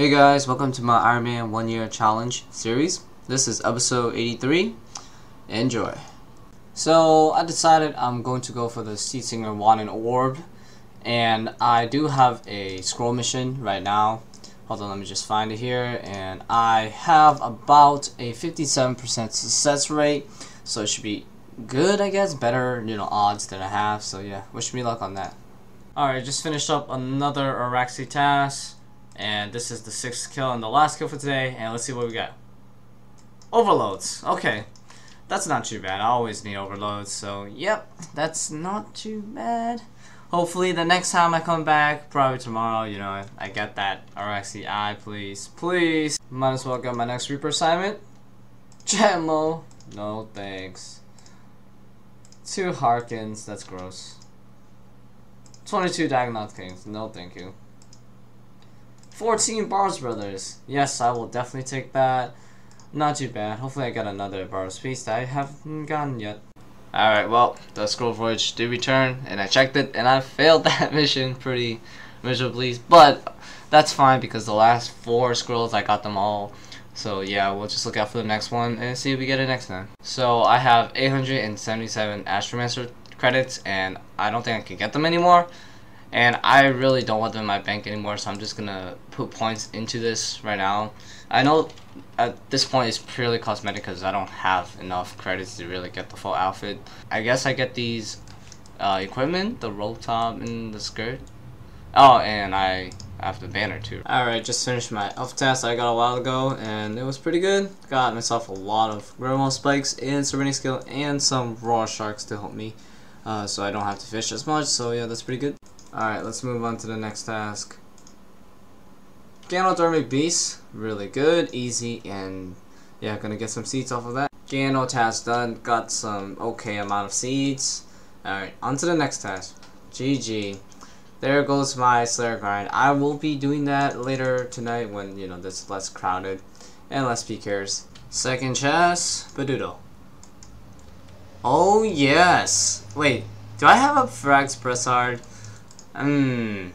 Hey guys, welcome to my Iron Man 1 Year Challenge series. This is episode 83. Enjoy. So, I decided I'm going to go for the Seasinger Wand and Orb. And I do have a scroll mission right now. Hold on, let me just find it here. And I have about a 57% success rate. So it should be good, I guess. Better, you know, odds than I have. So yeah, wish me luck on that. Alright, just finished up another Araxxi task. And this is the sixth kill and the last kill for today. And let's see what we got. Overloads. Okay. That's not too bad. I always need overloads. So, yep. That's not too bad. Hopefully, the next time I come back, probably tomorrow, you know, I get that eye, please. Please. Might as well get my next Reaper assignment. Gemmo. No thanks. Two Harkins. That's gross. 22 Dagannoth Kings. No thank you. 14 Barrows Brothers. Yes, I will definitely take that. Not too bad. Hopefully I get another Barrows Piece that I haven't gotten yet. Alright, well, the Scroll Voyage did return, and I checked it, and I failed that mission pretty miserably. But that's fine, because the last four scrolls, I got them all. So yeah, we'll just look out for the next one, and see if we get it next time. So I have 877 Astromancer credits, and I don't think I can get them anymore. And I really don't want them in my bank anymore, so I'm just gonna put points into this right now. I know at this point it's purely cosmetic because I don't have enough credits to really get the full outfit. I guess I get these uh, equipment, the roll top and the skirt. Oh, and I have the banner too. Alright, just finished my elf test I got a while ago, and it was pretty good. Got myself a lot of Growlithe spikes and Serenity skill and some raw sharks to help me. Uh, so I don't have to fish as much, so yeah, that's pretty good. Alright, let's move on to the next task. Ganodermic Beast, really good, easy, and yeah, gonna get some seeds off of that. Gano task done, got some okay amount of seeds. Alright, on to the next task. GG. There goes my Slayer grind. I will be doing that later tonight when, you know, this less crowded and less PKers. Second chest, Badoodle. Oh, yes. Wait, do I have a Frax Pressard? Hmm.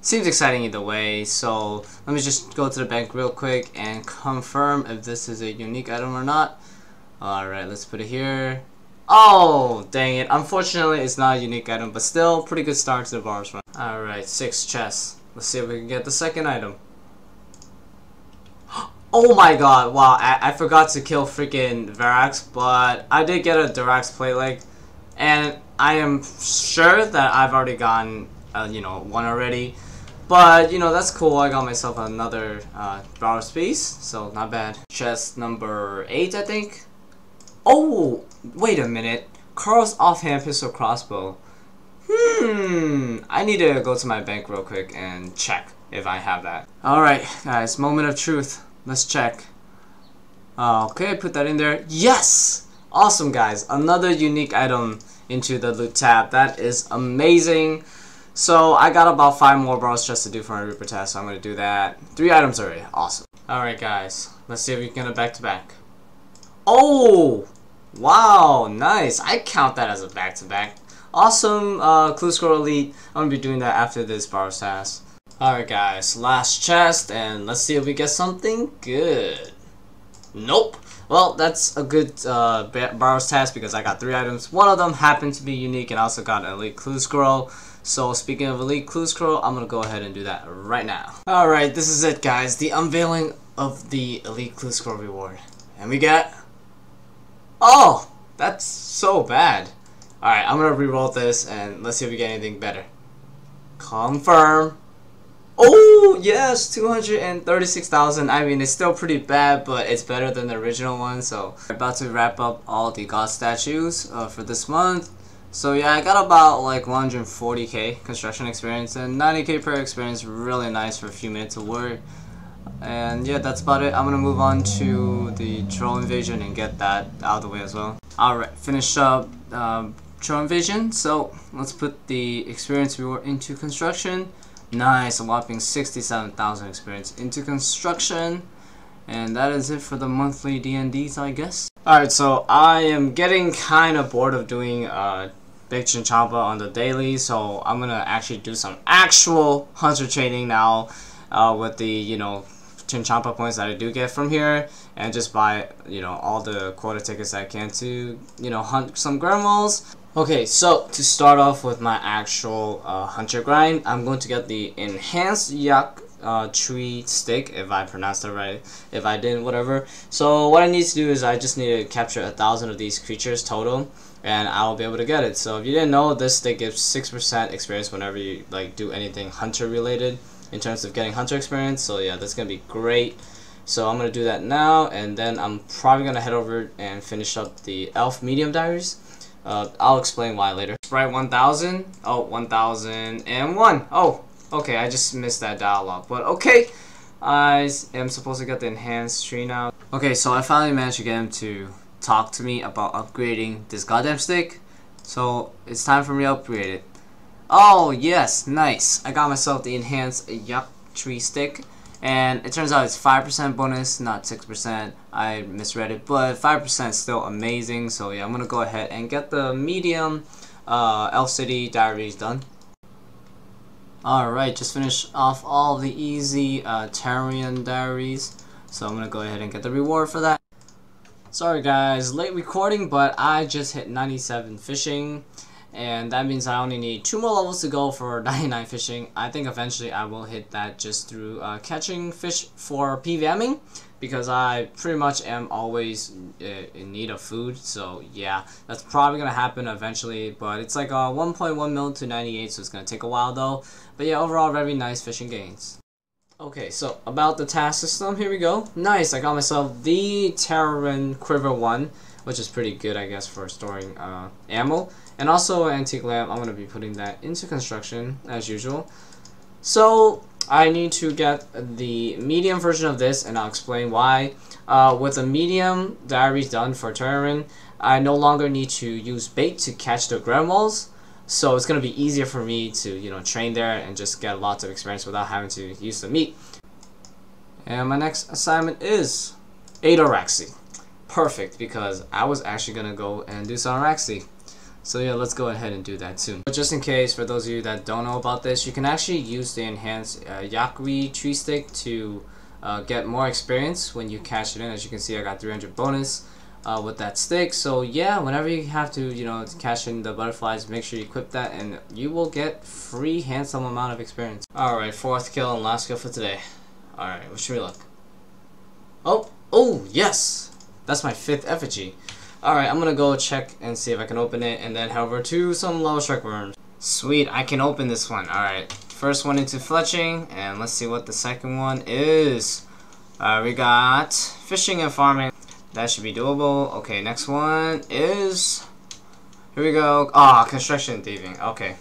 Seems exciting either way, so let me just go to the bank real quick and confirm if this is a unique item or not. Alright, let's put it here. Oh, dang it. Unfortunately, it's not a unique item, but still, pretty good start to the Barrows run. Alright, six chests. Let's see if we can get the second item. Oh my god, wow, I, I forgot to kill freaking Varax, but I did get a Dharok's plate leg, and I am sure that I've already gotten, uh, you know, one already. But, you know, that's cool. I got myself another uh, power space, so not bad. Chest number 8, I think. Oh, wait a minute. Karil's offhand pistol crossbow. Hmm, I need to go to my bank real quick and check if I have that. Alright, guys, moment of truth. Let's check. Okay, put that in there. Yes! Awesome, guys. Another unique item into the loot tab. That is amazing. So, I got about five more bros just to do for my Reaper test, so I'm going to do that. Three items already. Awesome. Alright, guys. Let's see if we can get a back-to-back. -back. Oh! Wow, nice. I count that as a back-to-back. -back. Awesome uh, Clue Scroll Elite. I'm going to be doing that after this Barrows test. Alright guys, last chest, and let's see if we get something good. Nope. Well, that's a good uh, task because I got three items. One of them happened to be unique, and I also got an Elite Clue Scroll. So speaking of Elite Clue Scroll, I'm to go ahead and do that right now. Alright, this is it guys. The unveiling of the Elite Clue Scroll reward. And we get... Oh! That's so bad. Alright, I'm to re-roll this, and let's see if we get anything better. Confirm. Oh, yes, 236,000. I mean, it's still pretty bad, but it's better than the original one. So, I'm about to wrap up all the God statues uh, for this month. So, yeah, I got about like 140k construction experience and 90k per experience. Really nice for a few minutes of work. And yeah, that's about it. I'm gonna move on to the troll invasion and get that out of the way as well. Alright, finish up um, troll invasion. So, let's put the experience reward into construction. Nice, a whopping 67,000 experience into construction. And that is it for the monthly D&Ds, I guess. Alright, so I am getting kind of bored of doing uh, Big Chinchompa on the daily, so I'm gonna actually do some actual hunter training now uh, with the, you know, Chinchompa points that I do get from here and just buy, you know, all the quota tickets I can to, you know, hunt some Grenwalls. Okay, so to start off with my actual uh, hunter grind, I'm going to get the enhanced yak uh, tree stick, if I pronounced that right. If I didn't, whatever. So what I need to do is I just need to capture a thousand of these creatures total, and I'll be able to get it. So if you didn't know, this stick gives 6% experience whenever you like do anything hunter related in terms of getting hunter experience. So yeah, that's to be great. So I'm to do that now, and then I'm probably to head over and finish up the Elf Medium Diaries. Uh, I'll explain why later. Sprite 1000. Oh, 1001. Oh, okay, I just missed that dialogue. But okay, I am supposed to get the enhanced tree now. Okay, so I finally managed to get him to talk to me about upgrading this goddamn stick. So it's time for me to upgrade it. Oh, yes, nice. I got myself the enhanced Yak Tree Stick. And it turns out it's 5% bonus, not 6%. I misread it, but 5% is still amazing. So yeah, I'm to go ahead and get the medium uh, Elf City Diaries done. Alright, just finished off all the easy uh, Diaries. So I'm to go ahead and get the reward for that. Sorry guys, late recording, but I just hit 97 fishing and that means I only need two more levels to go for 99 fishing. I think eventually I will hit that just through uh, catching fish for PVMing because I pretty much am always uh, in need of food. So yeah, that's probably gonna happen eventually. But it's like a 1.1 mil to 98, so it's gonna take a while though. But yeah, overall very nice fishing gains. Okay, so about the task system, here we go. Nice, I got myself the Tirannwn Quiver 1, which is pretty good, I guess, for storing uh, ammo. And also antique lamp, I'm going to be putting that into construction as usual. So I need to get the medium version of this and I'll explain why. Uh, with the medium diaries done for Tirannwn, I no longer need to use bait to catch the Grenwalls. So it's going to be easier for me to, you know, train there and just get lots of experience without having to use the meat. And my next assignment is Adoraxy. Perfect, because I was actually going to go and do some Araxxi. So yeah, let's go ahead and do that soon. But just in case, for those of you that don't know about this, you can actually use the enhanced uh, Yakri tree stick to uh, get more experience when you cash it in. As you can see, I got 300 bonus uh, with that stick. So yeah, whenever you have to, you know, cash in the butterflies, make sure you equip that and you will get free handsome amount of experience. Alright, fourth kill and last kill for today. Alright, what should we look? Oh, oh, yes! That's my fifth effigy. Alright, I'm gonna go check and see if I can open it and then head over to some lava strykewyrms. Sweet, I can open this one. Alright, first one into fletching and let's see what the second one is. Uh, we got fishing and farming. That should be doable. Okay, next one is... Here we go. Ah, oh, construction thieving. Okay.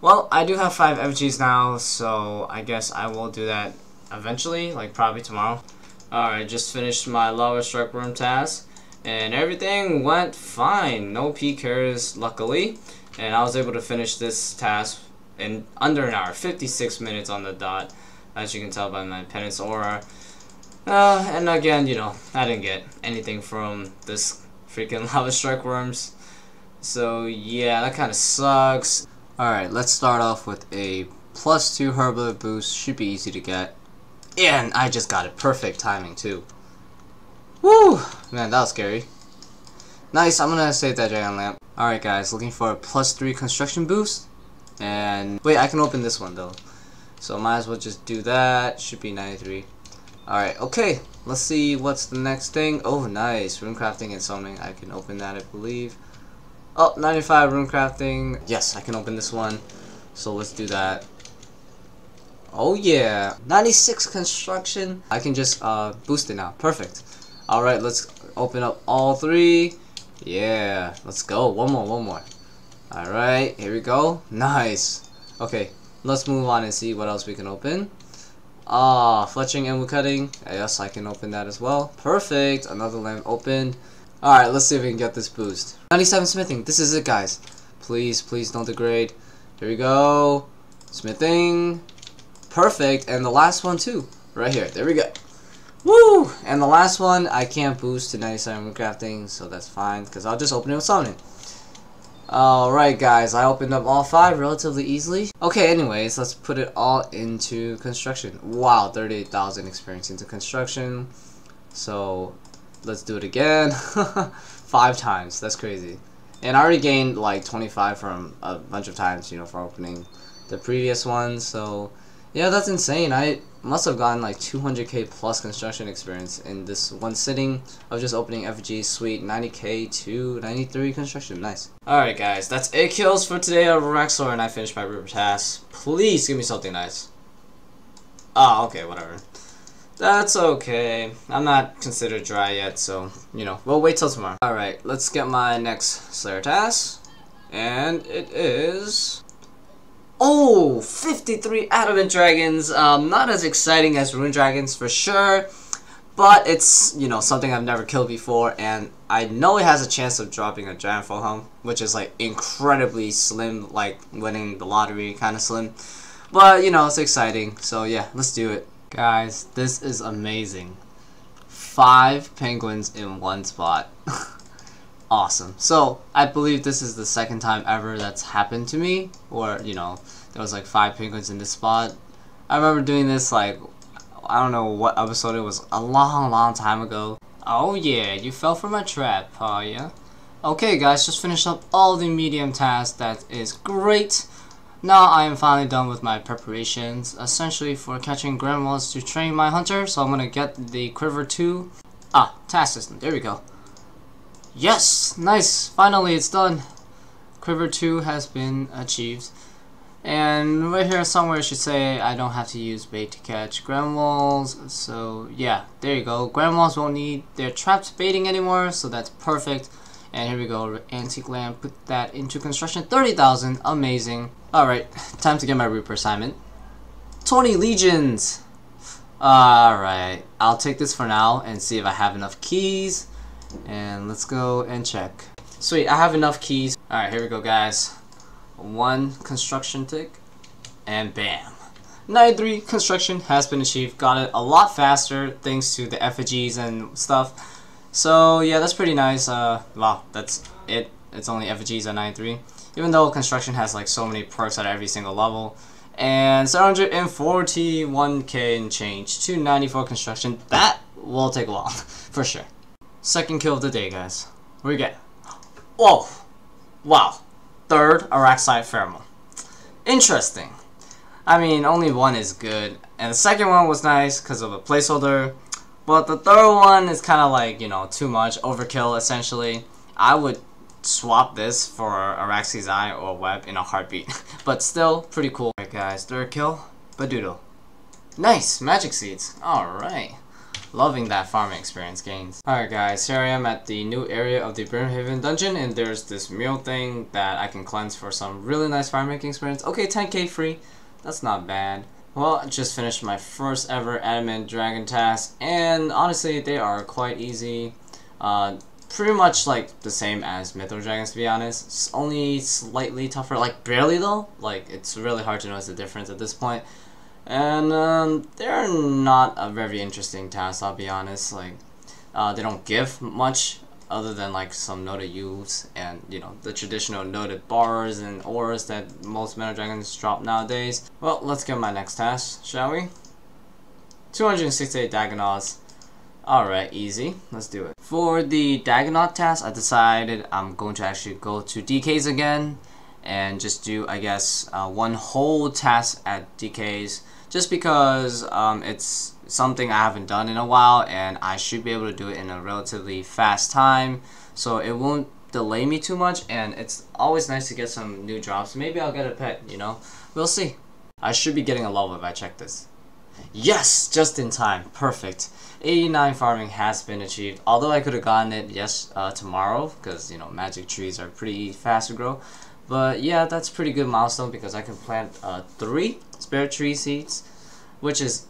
Well, I do have five FGs now, so I guess I will do that eventually, like probably tomorrow. Alright, just finished my lava strykewyrm task and everything went fine. No PKers, luckily, and I was able to finish this task in under an hour, 56 minutes on the dot, as you can tell by my penance aura. Uh, and again, you know, I didn't get anything from this freaking lava strykewyrms. So yeah, that kind of sucks. Alright, let's start off with a plus 2 herbal boost. Should be easy to get. And I just got it. Perfect timing too. Woo! Man, that was scary. Nice, I'm gonna save that giant lamp. Alright guys, looking for a plus 3 construction boost. And, wait, I can open this one though. So might as well just do that. Should be 93. Alright, okay. Let's see what's the next thing. Oh, nice. Rune crafting and summoning. I can open that, I believe. Oh, 95 rune crafting. Yes, I can open this one. So let's do that. Oh yeah. 96 construction. I can just uh, boost it now. Perfect. Alright, let's open up all three. Yeah, let's go. One more, one more. Alright, here we go. Nice. Okay, let's move on and see what else we can open. Ah, fletching and woodcutting. Yes, I can open that as well. Perfect. Another lamp open. Alright, let's see if we can get this boost. 97 smithing. This is it, guys. Please, please don't degrade. Here we go. Smithing. Perfect. And the last one, too. Right here. There we go. Woo! And the last one, I can't boost to 97 crafting, so that's fine, because I'll just open it with summoning. Alright guys, I opened up all five relatively easily. Okay, anyways, let's put it all into construction. Wow, 38,000 experience into construction. So, let's do it again. five times, that's crazy. And I already gained like 25 from a bunch of times, you know, for opening the previous one. So, yeah, that's insane. I must have gotten like 200k plus construction experience in this one sitting of just opening FG Suite 90k to 93 construction. Nice. Alright guys, that's 8 kills for today of Rexor and I finished my Reaper task. Please give me something nice. Oh, okay, whatever. That's okay. I'm not considered dry yet, so, you know, we'll wait till tomorrow. Alright, let's get my next Slayer task. And it is... Oh, 53 Adamant Dragons. Um, not as exciting as Rune Dragons for sure, but it's, you know, something I've never killed before, and I know it has a chance of dropping a Giant Home, which is, like, incredibly slim, like, winning the lottery kind of slim. But, you know, it's exciting, so yeah, let's do it. Guys, this is amazing. Five penguins in one spot. awesome. So, I believe this is the second time ever that's happened to me, or, you know, there was like five penguins in this spot. I remember doing this like, I don't know what episode it was, a long, long time ago. Oh yeah, you fell for my trap, oh yeah? Okay guys, just finished up all the medium tasks, that is great. Now I am finally done with my preparations, essentially for catching grandmas to train my hunter, so I'm gonna get the Quiver 2. Ah, task system, there we go. Yes! Nice! Finally, it's done. Quiver 2 has been achieved. And right here somewhere should say I don't have to use bait to catch Grenwalls. So yeah, there you go. Grenwalls won't need their trapped baiting anymore, so that's perfect. And here we go, Antique Lamp, put that into construction, 30,000, amazing. Alright, time to get my Reaper assignment. 20 Legions! Alright, I'll take this for now and see if I have enough keys. And let's go and check. Sweet, I have enough keys. Alright, here we go guys. One construction tick, and bam. 93 construction has been achieved. Got it a lot faster thanks to the effigies and stuff. So yeah, that's pretty nice. Uh, wow, that's it. It's only effigies at 93. Even though construction has like so many perks at every single level. And 741k and change to 94 construction. That will take a while, for sure. Second kill of the day, guys. What do we get? Whoa! Wow. Third, Araxyte Pheromone. Interesting. I mean, only one is good. And the second one was nice because of a placeholder. But the third one is kind of like, you know, too much. Overkill, essentially. I would swap this for Araxxi's Eye or Web in a heartbeat. but still, pretty cool. Alright guys, third kill, Badoodle. Nice! Magic Seeds. Alright. Loving that farming experience gains. Alright guys, here I am at the new area of the Brimhaven dungeon and there's this meal thing that I can cleanse for some really nice farming experience. Okay, 10k free. That's not bad. Well, I just finished my first ever Adamant Dragon task and honestly they are quite easy. Uh, pretty much like the same as Mytho Dragons to be honest. It's only slightly tougher, like barely though. Like it's really hard to notice the difference at this point. And um, they're not a very interesting task, I'll be honest. Like, uh, they don't give much other than like some noted use and you know the traditional noted bars and ores that most Meta Dragons drop nowadays. Well, let's get my next task, shall we? 268 Dagannoths. Alright, easy. Let's do it. For the Dagannoth task, I decided I'm going to actually go to DKs again and just do, I guess, uh, one whole task at DKs just because um, it's something I haven't done in a while and I should be able to do it in a relatively fast time so it won't delay me too much and it's always nice to get some new drops. Maybe I'll get a pet, you know? We'll see. I should be getting a level if I check this. Yes! Just in time. Perfect. 89 farming has been achieved. Although I could have gotten it yes uh, tomorrow because, you know, magic trees are pretty fast to grow. But yeah, that's pretty good milestone because I can plant uh, three spare tree seeds, which is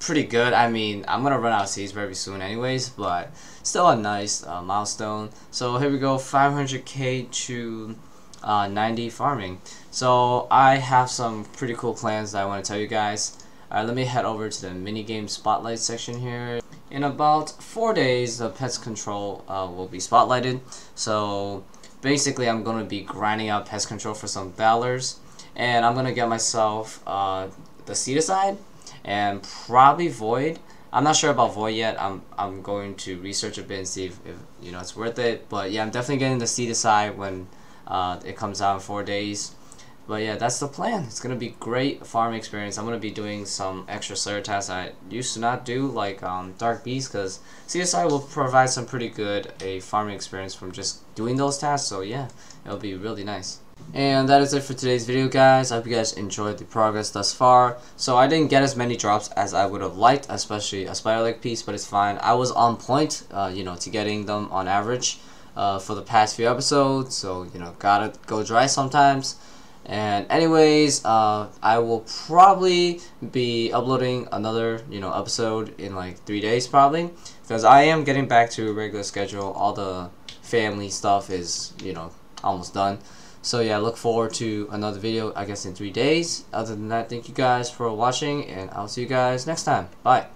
pretty good. I mean, I'm gonna run out of seeds very soon anyways, but still a nice uh, milestone. So here we go, 500k to uh, 90 farming. So I have some pretty cool plans that I want to tell you guys. Alright, let me head over to the minigame spotlight section here. In about four days, the pest control uh, will be spotlighted. So basically I'm gonna be grinding out pest control for some dollars, and I'm gonna get myself uh, the aside and probably void. I'm not sure about void yet. I'm I'm going to research a bit and see if, if you know it's worth it. But yeah, I'm definitely getting the aside when uh, it comes out in four days. But yeah, that's the plan. It's gonna be great farming experience. I'm gonna be doing some extra Slayer tasks I used to not do, like um, Dark Beast, because CSI will provide some pretty good a farming experience from just doing those tasks. So yeah, it'll be really nice. And that is it for today's video, guys. I hope you guys enjoyed the progress thus far. So I didn't get as many drops as I would have liked, especially a spider leg piece, but it's fine. I was on point, uh, you know, to getting them on average uh, for the past few episodes. So you know, gotta go dry sometimes. And anyways, uh, I will probably be uploading another, you know, episode in like three days probably, because I am getting back to regular schedule. All the family stuff is, you know, almost done. So yeah, look forward to another video, I guess, in three days. Other than that, thank you guys for watching, and I'll see you guys next time. Bye.